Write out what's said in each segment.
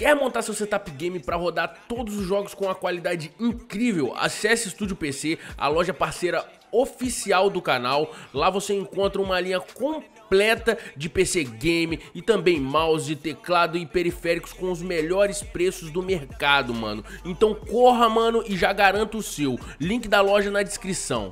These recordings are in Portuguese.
Quer montar seu setup game para rodar todos os jogos com uma qualidade incrível? Acesse Estúdio PC, a loja parceira oficial do canal. Lá você encontra uma linha completa de PC game e também mouse, teclado e periféricos com os melhores preços do mercado, mano. Então corra, mano, e já garanta o seu. Link da loja na descrição.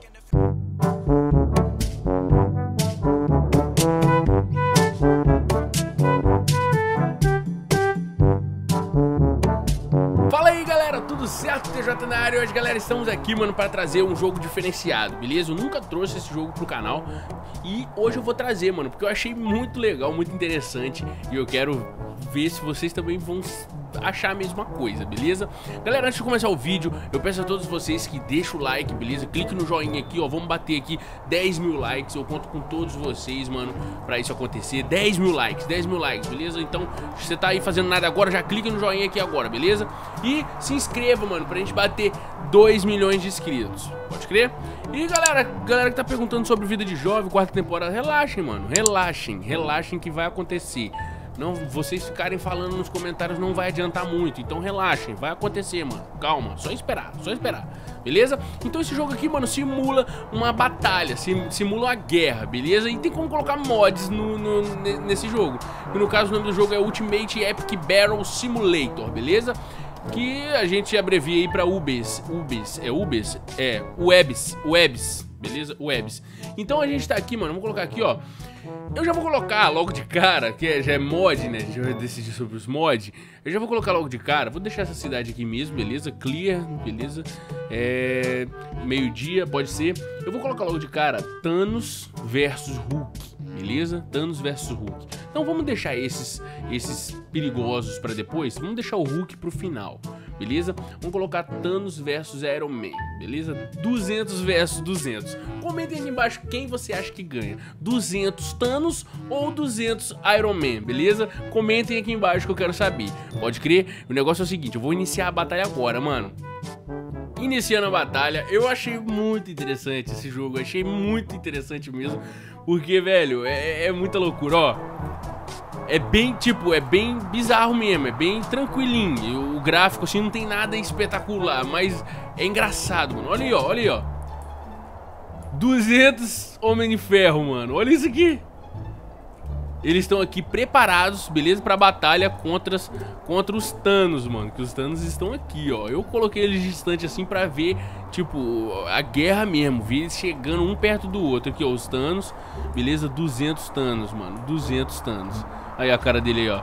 Área. Hoje, galera, estamos aqui, mano, para trazer um jogo diferenciado, beleza? Eu nunca trouxe esse jogo pro canal e hoje eu vou trazer, mano, porque eu achei muito legal, muito interessante e eu quero ver se vocês também vão achar a mesma coisa, beleza? Galera, antes de começar o vídeo, eu peço a todos vocês que deixem o like, beleza? Clique no joinha aqui, ó, vamos bater aqui 10 mil likes, eu conto com todos vocês, mano, pra isso acontecer 10 mil likes, 10 mil likes, beleza? Então, se você tá aí fazendo nada agora, já clique no joinha aqui agora, beleza? E se inscreva, mano, pra gente bater 2 milhões de inscritos, pode crer? E galera, galera que tá perguntando sobre Vida de Jovem, quarta temporada, relaxem, mano, relaxem, relaxem que vai acontecer não, vocês ficarem falando nos comentários não vai adiantar muito. Então relaxem, vai acontecer, mano. Calma, só esperar, só esperar. Beleza? Então esse jogo aqui, mano, simula uma batalha, simula uma guerra, beleza? E tem como colocar mods no, no, nesse jogo. E no caso o nome do jogo é Ultimate Epic Battle Simulator, beleza? Que a gente abrevia aí pra UBS. UBS, é UBS? É, Webs, Webs, beleza? Webs. Então a gente tá aqui, mano, vamos colocar aqui, ó. Eu já vou colocar logo de cara, que é, já é mod, né? Já decidir sobre os mods. Eu já vou colocar logo de cara. Vou deixar essa cidade aqui mesmo, beleza? Clear, beleza? É. Meio-dia, pode ser. Eu vou colocar logo de cara Thanos versus Hulk, beleza? Thanos versus Hulk. Então vamos deixar esses, esses perigosos para depois. Vamos deixar o Hulk pro final beleza? Vamos colocar Thanos versus Iron Man, beleza? 200 versus 200. Comentem aqui embaixo quem você acha que ganha, 200 Thanos ou 200 Iron Man, beleza? Comentem aqui embaixo que eu quero saber. Pode crer? O negócio é o seguinte, eu vou iniciar a batalha agora, mano iniciando a batalha. Eu achei muito interessante esse jogo, achei muito interessante mesmo, porque, velho, é, é muita loucura, ó é bem, tipo, é bem bizarro mesmo, é bem tranquilinho. O gráfico, assim, não tem nada espetacular, mas é engraçado, mano. Olha aí, ó, olha aí, ó. 200 Homem de Ferro, mano. Olha isso aqui. Eles estão aqui preparados, beleza? Pra batalha contra, contra os Thanos, mano. Que os Thanos estão aqui, ó. Eu coloquei eles distante assim pra ver, tipo, a guerra mesmo. Vi eles chegando um perto do outro. Aqui, ó, os Thanos. Beleza? 200 Thanos, mano. 200 Thanos. Aí a cara dele aí, ó.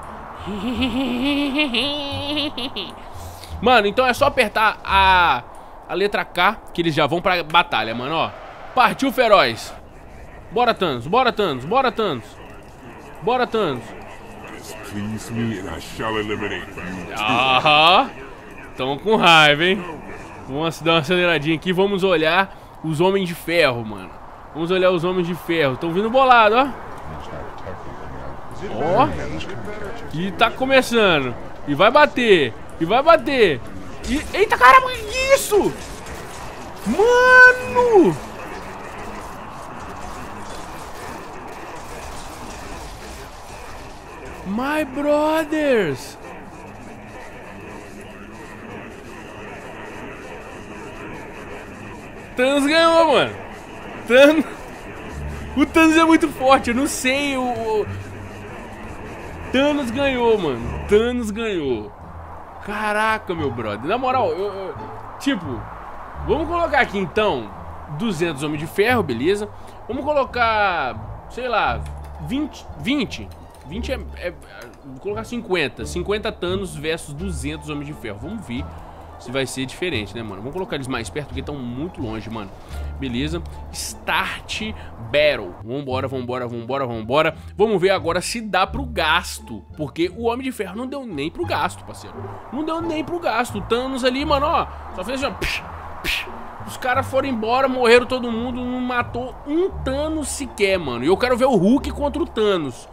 Mano, então é só apertar a, a letra K que eles já vão pra batalha, mano, ó. Partiu feroz. Bora, Thanos, bora, Thanos, bora, Thanos. Bora, Thanos. Aham. Tamo com raiva, hein? Vamos dar uma aceleradinha aqui. Vamos olhar os Homens de Ferro, mano. Vamos olhar os Homens de Ferro. Estão vindo bolado, ó. Ó. E tá começando. E vai bater. E vai bater. E... Eita, caramba, que isso? Mano! My brothers! Thanos ganhou, mano. Thanos... O Thanos é muito forte, eu não sei o... Thanos ganhou, mano. Thanos ganhou. Caraca, meu brother. Na moral, eu, eu, tipo, vamos colocar aqui então 200 Homens de Ferro, beleza? Vamos colocar, sei lá, 20, 20. 20 é, é, vou colocar 50. 50 Thanos versus 200 Homens de Ferro. Vamos ver se vai ser diferente, né, mano? Vamos colocar eles mais perto porque estão muito longe, mano. Beleza? Start Battle. Vambora, vambora, vambora, vambora. Vamos ver agora se dá pro gasto. Porque o Homem de Ferro não deu nem pro gasto, parceiro. Não deu nem pro gasto. O Thanos ali, mano, ó. Só fez assim. Os caras foram embora, morreram todo mundo, não matou um Thanos sequer, mano. E eu quero ver o Hulk contra o Thanos.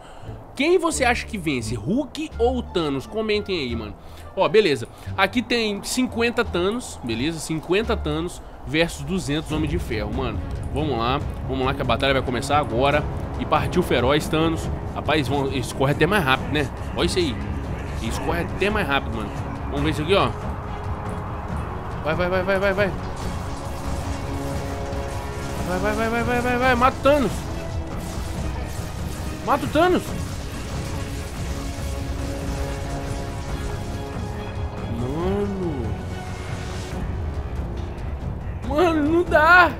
Quem você acha que vence, Hulk ou Thanos? Comentem aí, mano. Ó, beleza. Aqui tem 50 Thanos, beleza? 50 Thanos versus 200 Homens de Ferro, mano. Vamos lá, vamos lá que a batalha vai começar agora. E partiu feroz, Thanos. Rapaz, vão, eles correm até mais rápido, né? Olha isso aí. E escorre até mais rápido, mano. Vamos ver isso aqui, ó. Vai, vai, vai, vai, vai, vai. Vai, vai, vai, vai, vai, vai, vai. Mata o Thanos. Mata o Thanos. Dá.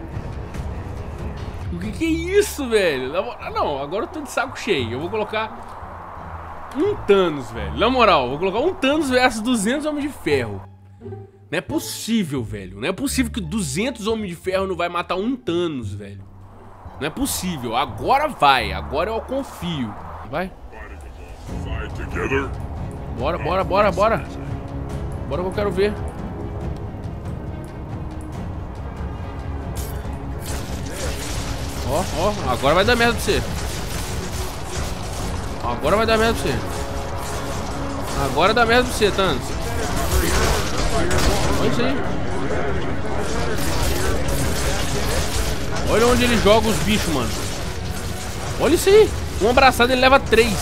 O que, que é isso, velho? Não, agora eu tô de saco cheio. Eu vou colocar um Thanos, velho. Na moral, vou colocar um Thanos versus 200 Homens de Ferro. Não é possível, velho. Não é possível que 200 Homens de Ferro não vai matar um Thanos, velho. Não é possível. Agora vai. Agora eu confio. Vai. Bora, bora, bora, bora. Bora que eu quero ver. Ó, ó. Agora vai dar merda pra você. Agora vai dar merda pra você. Agora dá merda pra você, Thanos. Olha isso aí. Olha onde ele joga os bichos, mano. Olha isso aí. Um abraçado ele leva três.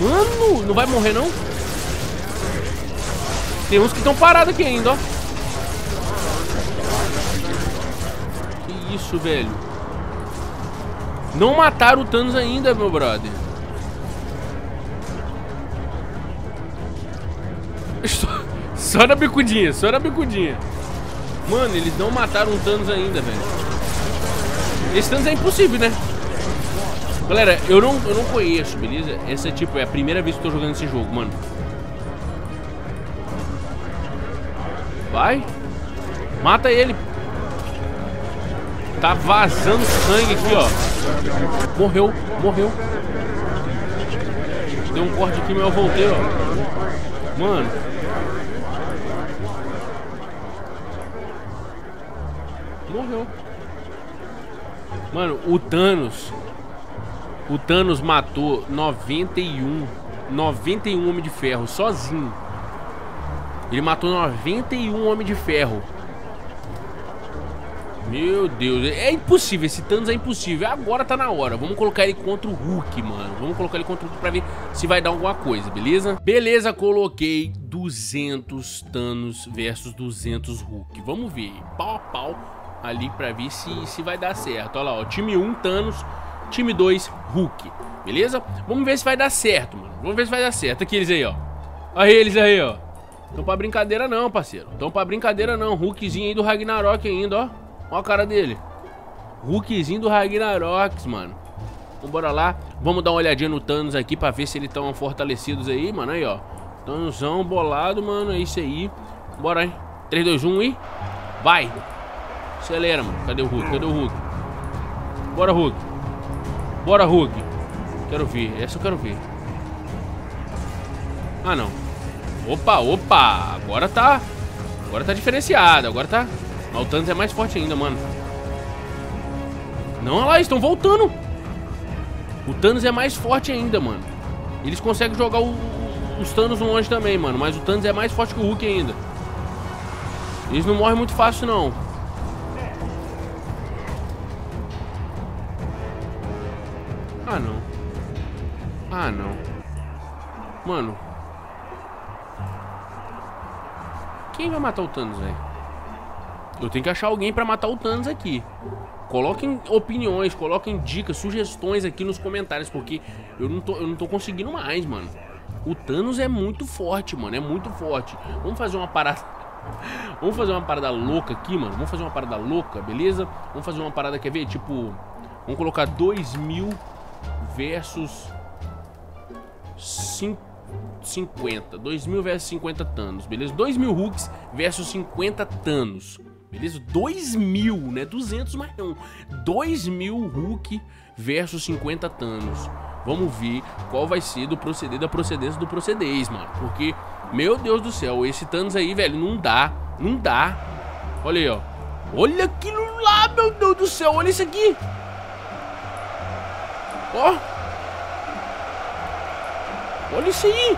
Mano, não vai morrer não? Tem uns que estão parados aqui ainda, ó. Isso, velho. Não mataram o Thanos ainda, meu brother. Só na bicudinha, só na bicudinha. Mano, eles não mataram o Thanos ainda, velho. Esse Thanos é impossível, né? Galera, eu não, eu não conheço, beleza? Essa, tipo, é a primeira vez que eu tô jogando esse jogo, mano. Vai. Mata ele. Tá vazando sangue aqui, ó. Morreu, morreu. Deu um corte aqui, mas eu voltei, ó. Mano. Morreu. Mano, o Thanos. O Thanos matou 91. 91 Homem de Ferro sozinho. Ele matou 91 Homem de Ferro. Meu Deus, é impossível, esse Thanos é impossível Agora tá na hora, vamos colocar ele contra o Hulk, mano Vamos colocar ele contra o Hulk pra ver se vai dar alguma coisa, beleza? Beleza, coloquei 200 Thanos versus 200 Hulk Vamos ver, pau a pau ali pra ver se, se vai dar certo. Olha lá, ó, time 1, Thanos, time 2, Hulk, beleza? Vamos ver se vai dar certo, mano. Vamos ver se vai dar certo. Aqui eles aí, ó. Olha eles aí, ó. Tão pra brincadeira não, parceiro. Tão pra brincadeira não. Hulkzinho aí do Ragnarok ainda, ó. Olha a cara dele. Hulkzinho do Ragnarok, mano. Vambora lá. Vamos dar uma olhadinha no Thanos aqui pra ver se eles estão fortalecidos aí, mano. Aí, ó. Thanosão bolado, mano. É isso aí. Bora, hein. 3, 2, 1 e... Vai! Acelera, mano. Cadê o Hulk? Cadê o Hulk? Bora, Hulk. Bora, Hulk. Quero ver. Essa eu quero ver. Ah, não. Opa, opa. Agora tá... Agora tá diferenciado. Agora tá... Mas o Thanos é mais forte ainda, mano. Não, olha lá. Estão voltando. O Thanos é mais forte ainda, mano. Eles conseguem jogar o, os Thanos longe também, mano. Mas o Thanos é mais forte que o Hulk ainda. Eles não morrem muito fácil, não. Ah, não. Ah, não. Mano. Quem vai matar o Thanos, velho? Eu tenho que achar alguém pra matar o Thanos aqui. Coloquem opiniões, coloquem dicas, sugestões aqui nos comentários, porque eu não tô, eu não tô conseguindo mais, mano. O Thanos é muito forte, mano, é muito forte. Vamos fazer uma parada... Vamos fazer uma parada louca aqui, mano. Vamos fazer uma parada louca, beleza? Vamos fazer uma parada, quer ver? Tipo, vamos colocar 2 mil versus 50. 2 mil versus 50 Thanos, beleza? 2 mil Hulks versus 50 Thanos, beleza? 2 mil, né? 200 mais não. 2 mil Hulk versus 50 Thanos. Vamos ver qual vai ser do proceder da procedência do procedês, mano. Porque, meu Deus do céu, esse Thanos aí, velho, não dá. Não dá. Olha aí, ó. Olha aquilo lá, meu Deus do céu. Olha isso aqui. Ó. Olha isso aí.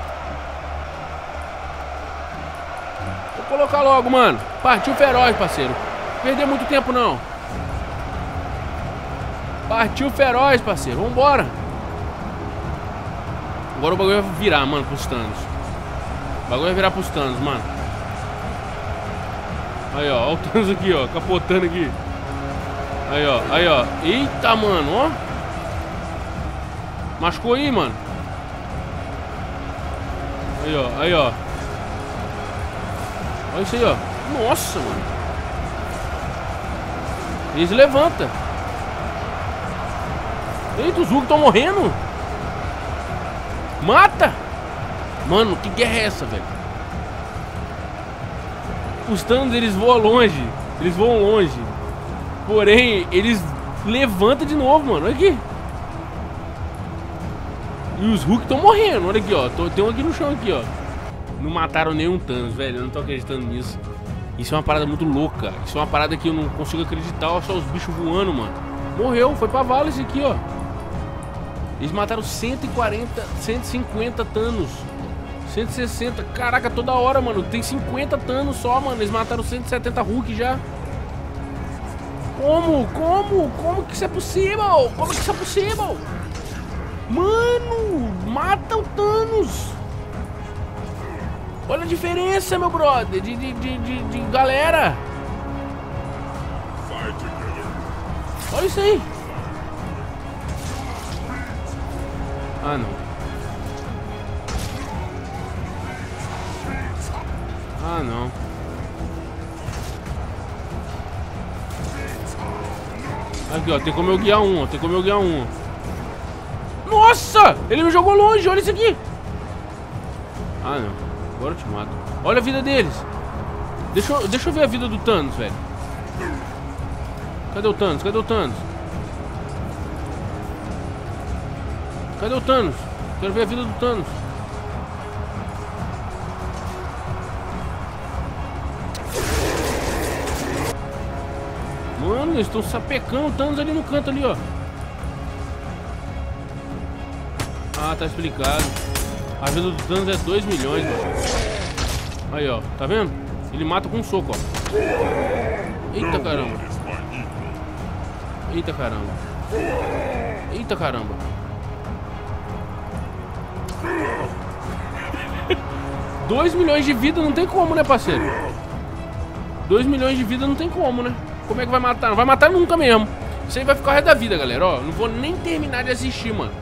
Vou colocar logo, mano. Partiu feroz, parceiro. Perder muito tempo, não. Partiu feroz, parceiro. Vambora. Agora o bagulho vai virar, mano, pros Thanos. O bagulho vai virar pros Thanos, mano. Aí, ó. Olha o Thanos aqui, ó. Capotando aqui. Aí, ó. Aí, ó. Eita, mano, ó. Machucou aí, mano. Aí, ó. Aí, ó. Olha isso aí, ó. Nossa, mano. Eles levantam. Eita, os Hulk estão morrendo. Mata! Mano, que guerra é essa, velho? Os Thanos, eles voam longe. Eles voam longe. Porém, eles levantam de novo, mano. Olha aqui. E os Hulk estão morrendo. Olha aqui, ó. Tem um aqui no chão, aqui, ó. Não mataram nenhum Thanos, velho. Eu não tô acreditando nisso. Isso é uma parada muito louca. Isso é uma parada que eu não consigo acreditar. Olha só os bichos voando, mano. Morreu. Foi pra vala esse aqui, ó. Eles mataram 140, 150 Thanos. 160. Caraca, toda hora, mano. Tem 50 Thanos só, mano. Eles mataram 170 Hulk já. Como? Como? Como que isso é possível? Como que isso é possível? Mano, mata o Thanos. Olha a diferença, meu brother, de, de, de, de, de galera. Olha isso aí. Ah, não. Ah, não. Aqui, ó. Tem como eu guiar um, ó. Tem como eu guiar um. Nossa! Ele me jogou longe. Olha isso aqui. Ah, não. Agora eu te mato. Olha a vida deles. Deixa eu, deixa eu ver a vida do Thanos, velho. Cadê o Thanos? Cadê o Thanos? Cadê o Thanos? Quero ver a vida do Thanos. Mano, eles estão sapecando o Thanos ali no canto ali, ó. Ah, tá explicado. A vida do Thanos é 2 milhões, mano. Aí, ó. Tá vendo? Ele mata com um soco, ó. Eita caramba. Eita caramba. Eita caramba. 2 milhões de vida não tem como, né, parceiro? 2 milhões de vida não tem como, né? Como é que vai matar? Não vai matar nunca mesmo. Isso aí vai ficar o resto da vida, galera. Ó, não vou nem terminar de assistir, mano.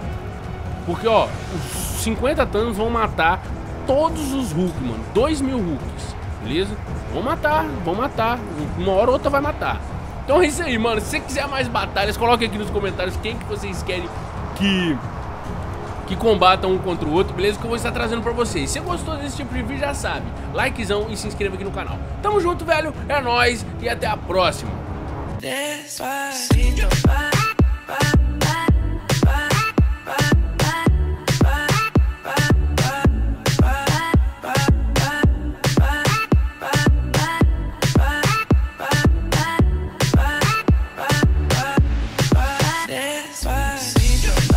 Porque, ó, os 50 Thanos vão matar todos os Hulk, mano. 2 mil Hulks, beleza? Vão matar, vão matar. Uma hora ou outra vai matar. Então é isso aí, mano. Se você quiser mais batalhas, coloque aqui nos comentários quem que vocês querem que que combatam um contra o outro, beleza? Que eu vou estar trazendo pra vocês. Se você gostou desse tipo de vídeo, já sabe. Likezão e se inscreva aqui no canal. Tamo junto, velho. É nóis e até a próxima.